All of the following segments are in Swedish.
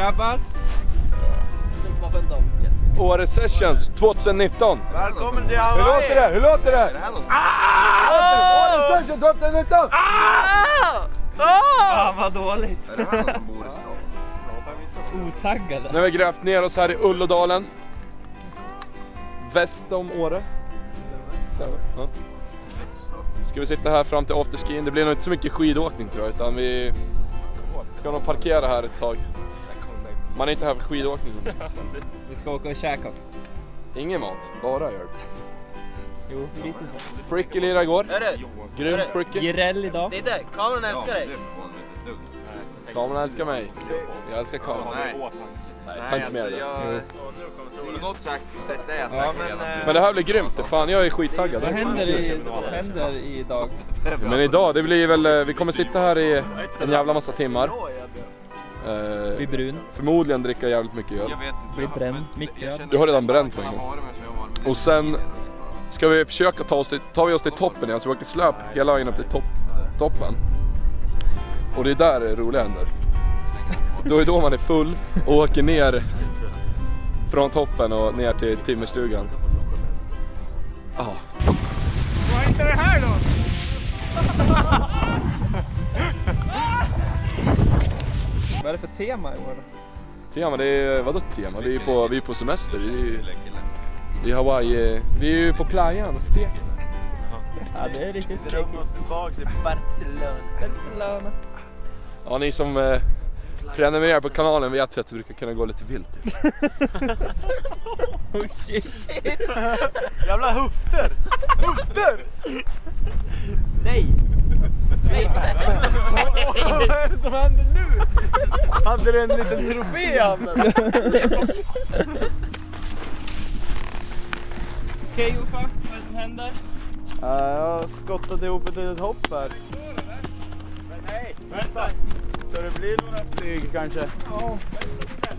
Grabbar. Åre Sessions 2019. Välkommen till Hur Hawaii! låter det? Hur låter det? Åre Sessions 2019! Ah, vad dåligt. Otaggade. Nu har vi grävt ner oss här i Ullådalen. Väst om Åre. Stämmer. Ja. Ska vi sitta här fram till afterskin. Det blir nog inte så mycket skidåkning tror jag utan vi ska nog parkera här ett tag. Man är inte här för skidåkning. Vi ska åka och käka också. Ingen mat, bara öl. Jo, lite. Fricky lirade igår. Grym Fricky. Girell idag. titta! Kameran älskar dig! Kameran älskar mig. Jag älskar kameran. Nej, Nej, ta inte med det. jag... På något sätt är jag Ja, säker men, redan. eh, Men det här blir grymt. Fan, jag är skittaggad. vad händer, i, vad händer idag? Men idag, det blir väl, eh, vi kommer sitta här i en jävla massa timmar. Eh, Blir brun, förmodligen dricka jävligt mycket öl. Jag vet inte. bränd, mikrad. Du har redan bränt på en gång. Och sen ska vi försöka ta oss till, tar vi oss till toppen igen, så vi åker slöp hela vägen upp till topp, toppen. Och det är där det roliga händer. Då är då man är full och åker ner från toppen och ner till timmerstugan. Är det för tema i år då? Tema, det är, vadå tema? Vi är på, vi är på semester. Vi är, i Hawaii. Vi är ju på playan och steker. Ja, det är riktigt Dröm sträckigt. oss tillbaks till Barcelona. Barcelona. Ja, ni som eh, prenumererar på kanalen vet ju att det brukar kunna gå lite vilt. Oh shit. Jävla höfter! Höfter! Nej, Vad är det som händer nu? Hade du en liten trofé i handen? Okej Uffa, vad är det som händer? jag har skottat ihop ett litet hopp här. Vänta! Så det blir några flyg kanske.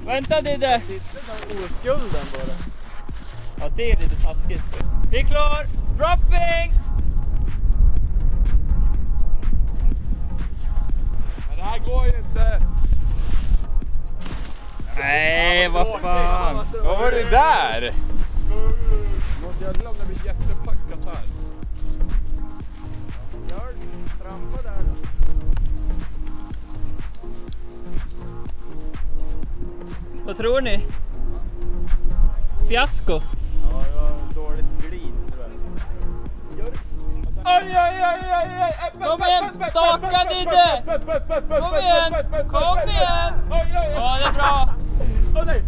Vänta Didde! Oskulden bara. Ja, det är lite taskigt. Vi är klar! Dropping! Nej, vad fan! Vad var det där? Måste jag glömma bli jättepackat här. Gör trampa där då. Vad tror ni? Fiasko? Ja, jag har dåligt glid jag. Aj, aj, aj, aj, aj! Kom igen! Staka Didde! Kom igen! Kom igen! Ja, det är bra! Åh nej!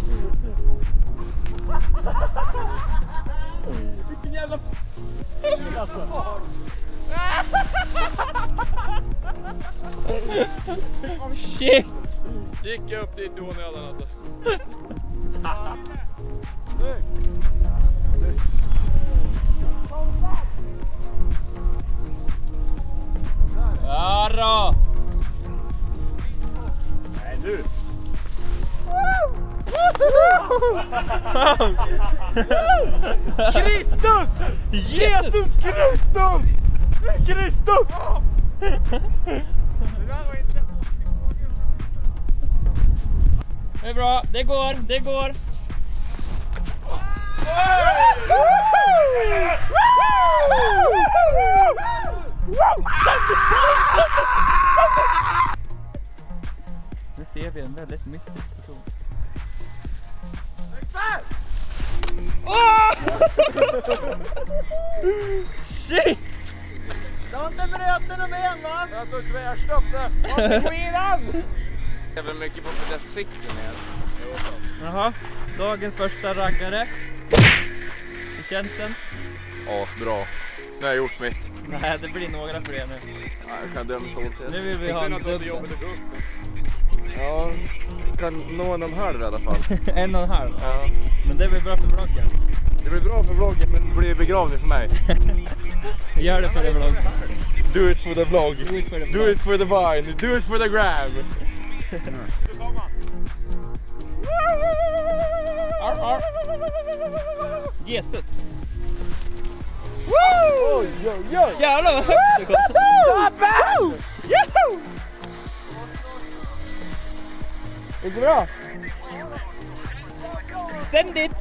Shit! Gick jag upp dit i onödan alltså. Ja då! Nej nu! Kristus! Jesus Kristus! Kristus! Det är bra, det går, det går. Nu ser vi en väldigt mystisk person. Shit! Du har inte brutit något ben va? Jag tog tvärstopp där. Det är väl mycket på cykeln här. Jaha, dagens första raggare. Hur känns den? Asbra. Nu har jag gjort mitt. Nej, det blir några fler nu. Ja, jag kan döma stolthet. Nu vill vi ha en dubbel. Ja, kan nå en och en halv i alla fall. En och en halv. Ja. Det blir bra för vloggen. Det blir bra för vloggen men det blir begravning för mig. Gör det för det vlogg. Do it for the vlog. Do it for the Do vlog. it for the vine. Do it for the gram. Arr, arr. Jesus! Oj, oj, oj! Jävlar vad högt det kom! Joho! Gick det bra? Send it!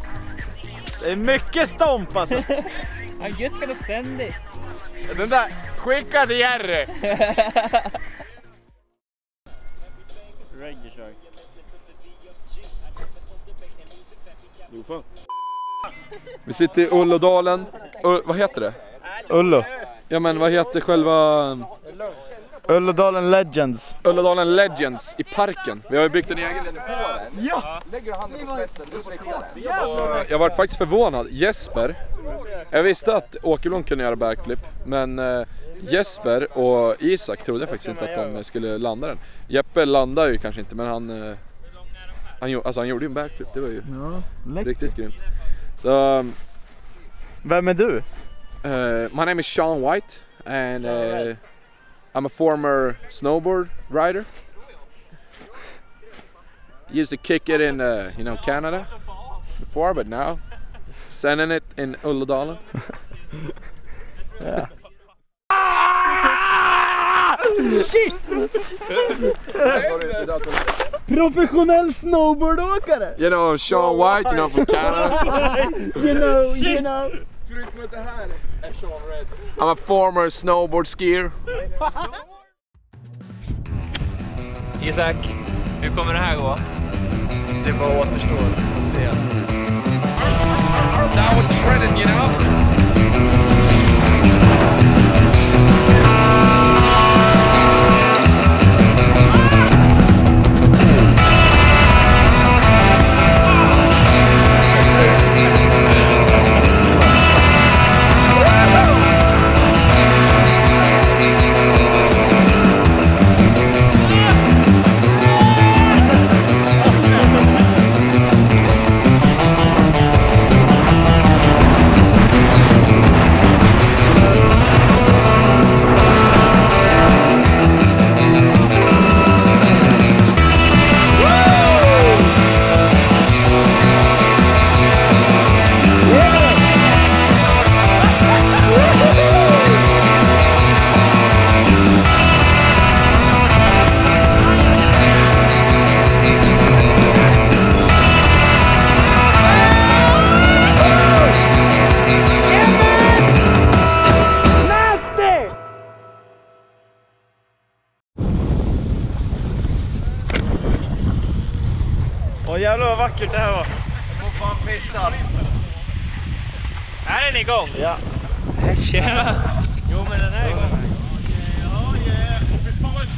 Det är mycket stomp alltså. I'm just gonna send it. Den där, skicka till Jerry. Vi sitter i Ullådalen. Ull, vad heter det? Ullo. Ja men vad heter själva Ullådalen Legends. Ullådalen Legends i parken? Vi har ju byggt en egen liten Jag var faktiskt förvånad. Jesper, jag visste att Åkerblom kunde göra backflip, men eh, Jesper och Isak trodde jag faktiskt inte att de skulle landa den. Jeppe landade ju kanske inte, men han, eh, han, alltså han gjorde ju en backflip. Det var ju Ja, riktigt grymt. Så, Vem är du? uh, my name is Sean White and uh, I'm a former snowboard rider. Used to kick it in, uh, you know, Canada before, but now sending it in Ullådalen. Professionell snowboardåkare! You know, Sean White, you know, from Canada. You know, you know. I'm a former snowboard skier. Isak, hur kommer det här gå? Det bara återstår att se. Now it's shredded, you know. Åh jävlar vad vackert det här var. Är den igång? Ja. Tjena! Jo men den är igång.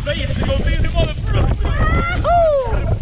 Vad inte det här då?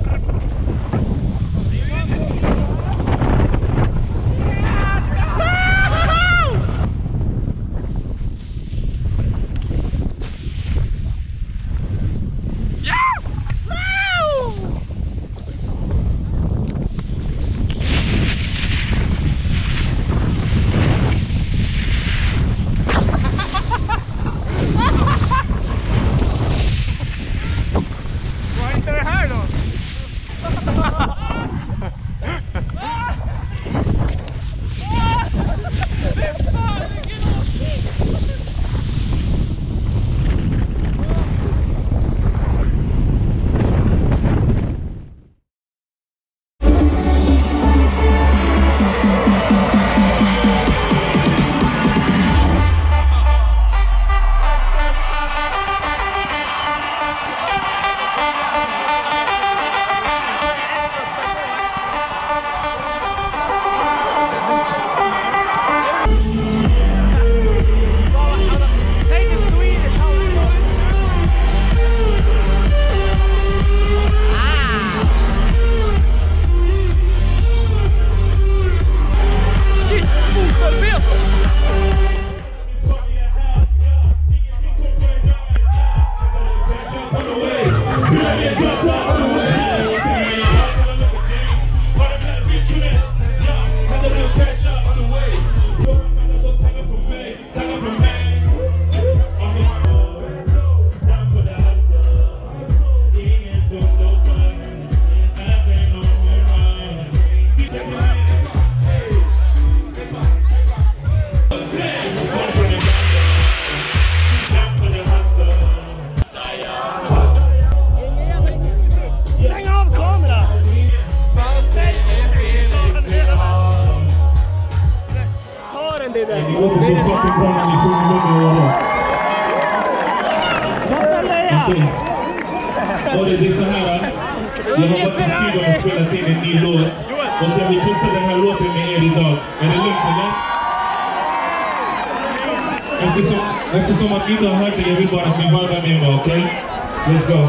Vill bara att ni vibar med mig, okej? Let's go.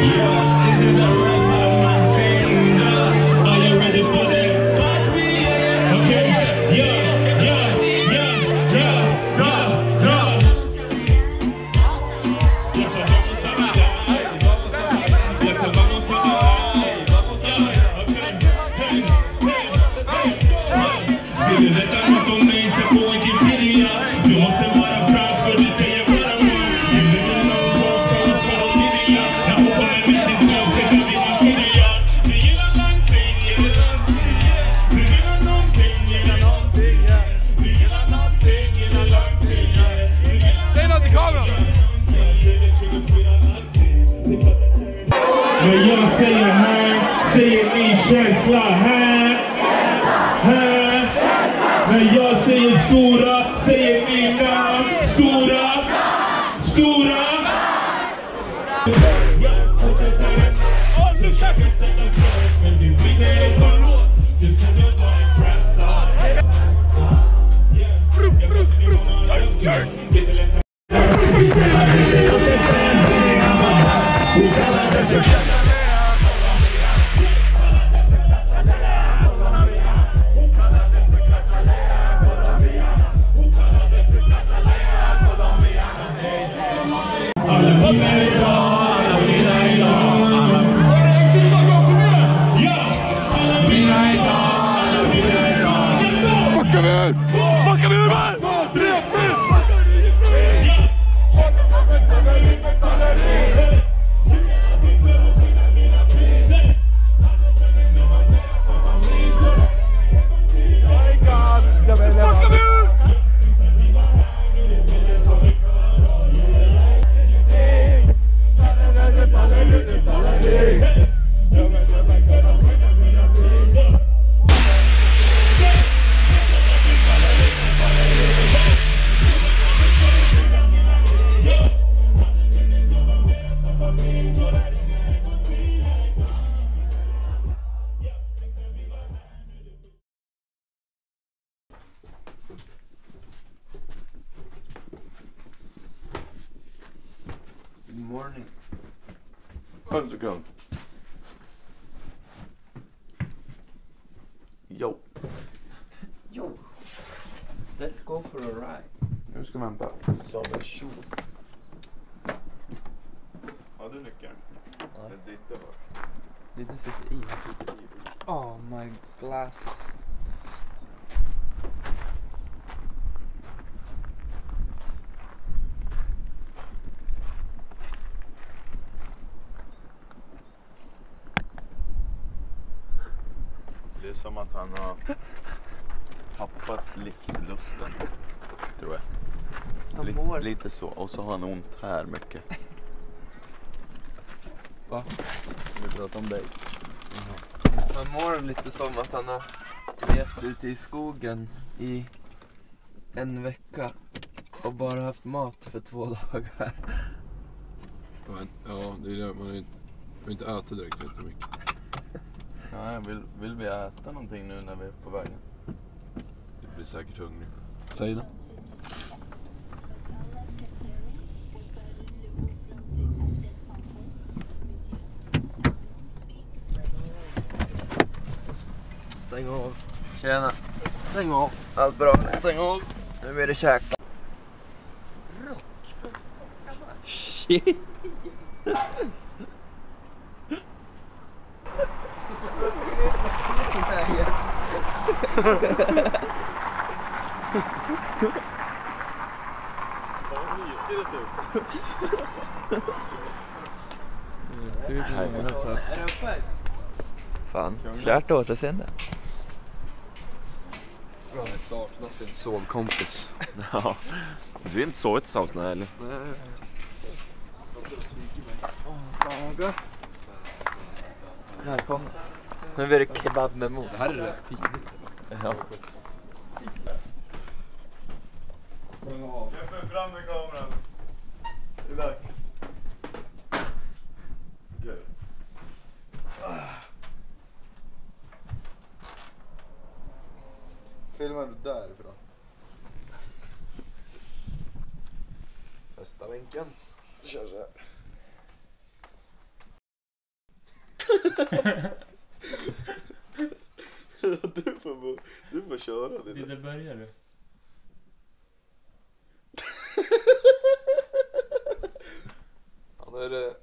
Yeah, is it the att försöka sätta Let's go for a ride. nu ska vi hämta. Som en tjo. Ja, du nyckeln. Det är ditt det var. Did this is E. Oh my glasses. Han Li- mår. lite så. Och så har han ont här mycket. Va? Vi pratar om dig. Han mår lite som att han har levt ute i skogen i en vecka och bara haft mat för två dagar. Ja, det är det. Man har ju inte ätit direkt jättemycket. Ja, vill, vill vi äta någonting nu när vi är på vägen? Du blir säkert hungrig. Säg det. Stäng av. Tjena. Stäng av. Allt bra? Stäng av. Nu blir det käk. Shit. Ser ut som en. Fan, kärt återseende. Ja, det saknas en sovkompis. Ja. Så vi har inte sovit tillsammans nej eller? Välkommen. Nu blir det kebab med mos. Det här är rätt tidigt. Ja. Jeppe, fram med kameran. Det är dags. Okej. Ah. Filmar du därifrån? Bästa vinkeln. Kör så här. du, får, bara- du får köra Det det. där börjar du. Ja, nu är det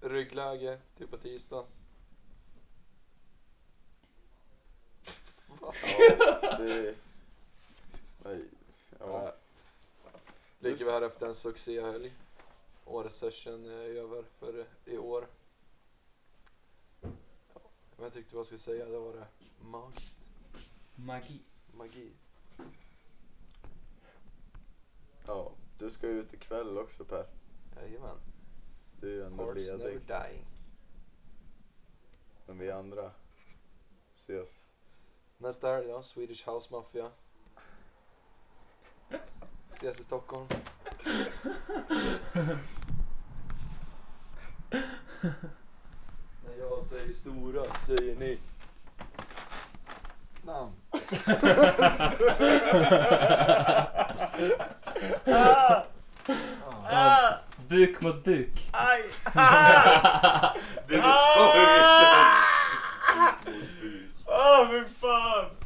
ryggläge till på tisdag. Ja, det... Nej. Ja. Ja. Ligger vi här efter en succéhelg. Årets session är över för i år. Ja, vad jag tyckte vad jag skulle säga, det var det magiskt. Magi. Magi. ja. Du ska ut ikväll också Per. Jajamän. Du är ju ändå Hearts never ledig. dying. Men vi andra ses. Nästa helg då, Swedish House Mafia. Ses i Stockholm. När jag säger stora säger ni namn. Ja. Buk mot buk. Det är Åh fy fan!